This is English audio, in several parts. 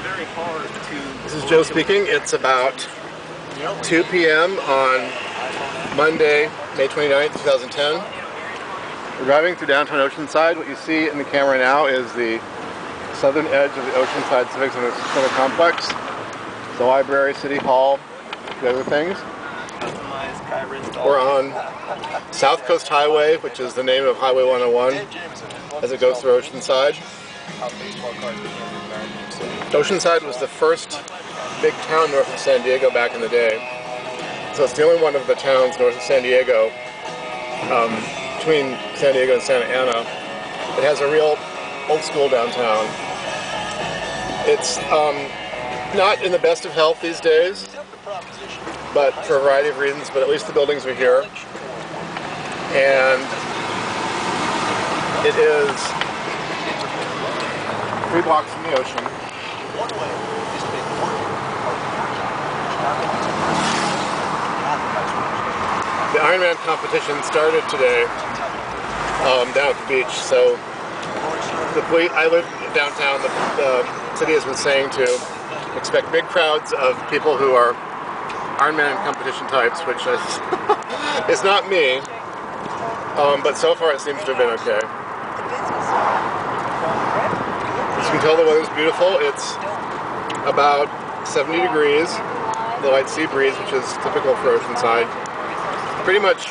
very hard to. This is Joe speaking. It's about 2 p.m. on Monday, May 29th, 2010. We're driving through downtown Oceanside. What you see in the camera now is the southern edge of the Oceanside Civic Center, Center complex, the library, City Hall, the other things. We're on South Coast Highway, which is the name of Highway 101 as it goes through Oceanside. Oceanside was the first big town north of San Diego back in the day. So it's the only one of the towns north of San Diego, um, between San Diego and Santa Ana, it has a real old school downtown. It's um, not in the best of health these days, but for a variety of reasons, but at least the buildings are here. And it is three blocks from the ocean. The Ironman competition started today um, down at the beach, so the police, I live downtown, the, the city has been saying to expect big crowds of people who are Ironman competition types, which is, is not me, um, but so far it seems to have been okay. You can tell, the weather's beautiful. It's about 70 degrees, the light sea breeze, which is typical for Oceanside, pretty much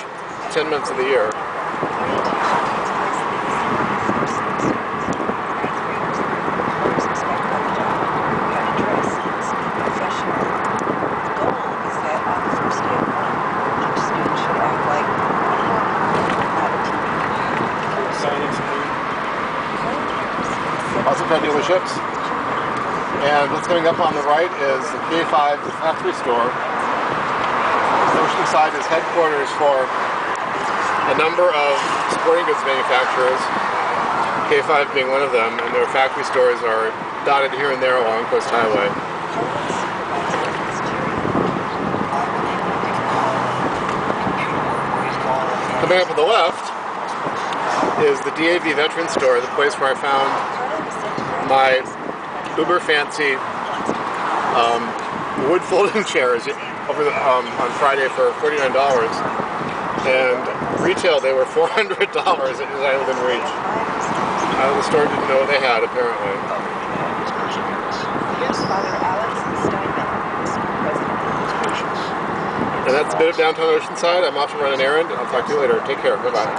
10 months of the year. Car dealerships. And what's coming up on the right is the K5 factory store. Oceanside is headquarters for a number of sporting goods manufacturers, K5 being one of them, and their factory stores are dotted here and there along Coast Highway. Coming up on the left is the DAV Veteran Store, the place where I found my uber fancy um, wood folding chairs over the, um, on Friday for $49 and retail they were $400 at Island Reach. Uh, the store didn't know they had apparently. And that's a bit of downtown Oceanside. I'm off to run an errand. And I'll talk to you later. Take care. Bye-bye.